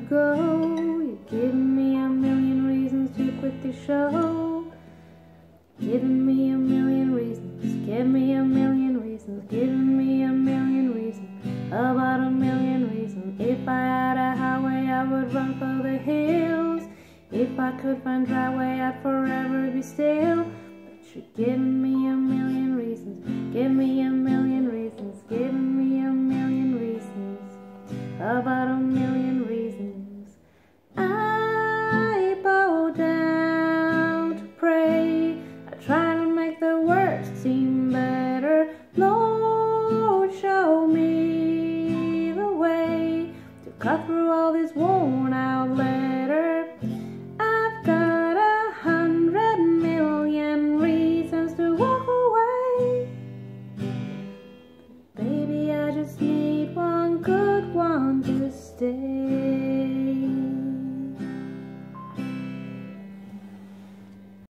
go. You've given me a million reasons to quit the show. Giving me a million reasons, give me a million reasons, giving me a million reasons, about a million reasons. If I had a highway, I would run for the hills. If I could find dry way, I'd forever be still. But you're giving me show me the way to cut through all these worn out letters.